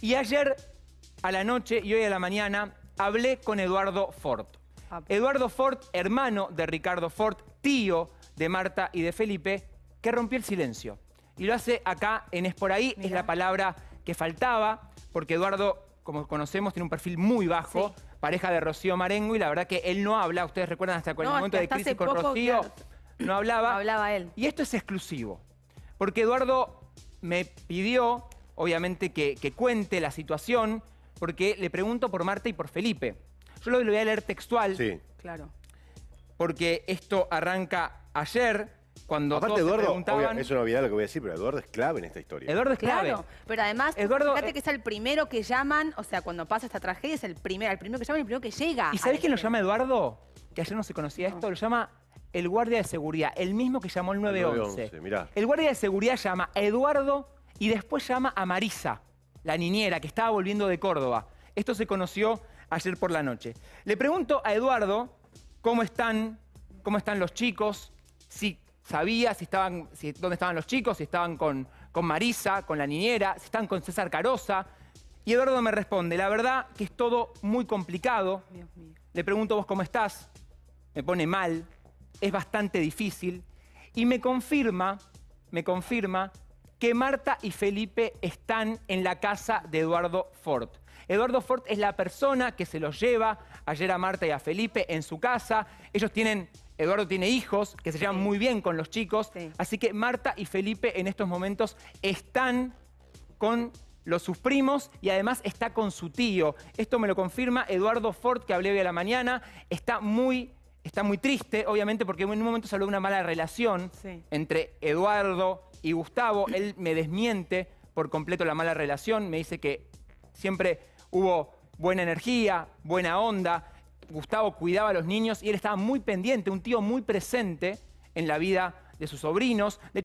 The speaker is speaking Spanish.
Y ayer a la noche y hoy a la mañana hablé con Eduardo Ford. Ah. Eduardo Ford, hermano de Ricardo Ford, tío de Marta y de Felipe, que rompió el silencio. Y lo hace acá en Es por ahí, es la palabra que faltaba, porque Eduardo, como conocemos, tiene un perfil muy bajo, Sí. pareja de Rocío Marengo, y la verdad que él no habla, ustedes recuerdan hasta con el No, momento hasta de crisis con poco, Rocío, claro. no hablaba. No hablaba él. Y esto es exclusivo, porque Eduardo me pidió, obviamente, que, que cuente la situación, porque le pregunto por Marta y por Felipe. Yo lo voy a leer textual, Sí. Claro. porque esto arranca ayer, cuando Aparte, Eduardo, preguntaban... es una obviedad lo que voy a decir, pero Eduardo es clave en esta historia. Eduardo es clave. Claro, pero además, Eduardo, fíjate eh, que es el primero que llaman, o sea, cuando pasa esta tragedia es el primero, el primero que llaman y el primero que llega. ¿Y sabés quién lo llama Eduardo? Que ayer no se conocía esto, lo llama el guardia de seguridad, el mismo que llamó el 911. 911, mirá. El guardia de seguridad llama a Eduardo y después llama a Marisa, la niñera que estaba volviendo de Córdoba. Esto se conoció ayer por la noche. Le pregunto a Eduardo cómo están, cómo están los chicos, si sabía si estaban, si- dónde estaban los chicos, si estaban con, con Marisa, con la niñera, si estaban con César Carosa. Y Eduardo me responde, la verdad que es todo muy complicado. Dios mío. Le pregunto vos cómo estás. Me pone mal. Es bastante difícil. Y me confirma, me confirma que Marta y Felipe están en la casa de Eduardo Ford. Eduardo Ford es la persona que se los lleva ayer a Marta y a Felipe en su casa. Ellos tienen, Eduardo tiene hijos que se llevan Sí. muy bien con los chicos. Sí. Así que Marta y Felipe en estos momentos están con los sus primos y además está con su tío. Esto me lo confirma Eduardo Ford, que hablé hoy a la mañana. Está muy, está muy triste, obviamente, porque en un momento se habló de una mala relación Sí. entre Eduardo y Gustavo. Él me desmiente por completo la mala relación. Me dice que siempre hubo buena energía, buena onda. Gustavo cuidaba a los niños y él estaba muy pendiente, un tío muy presente en la vida de sus sobrinos. De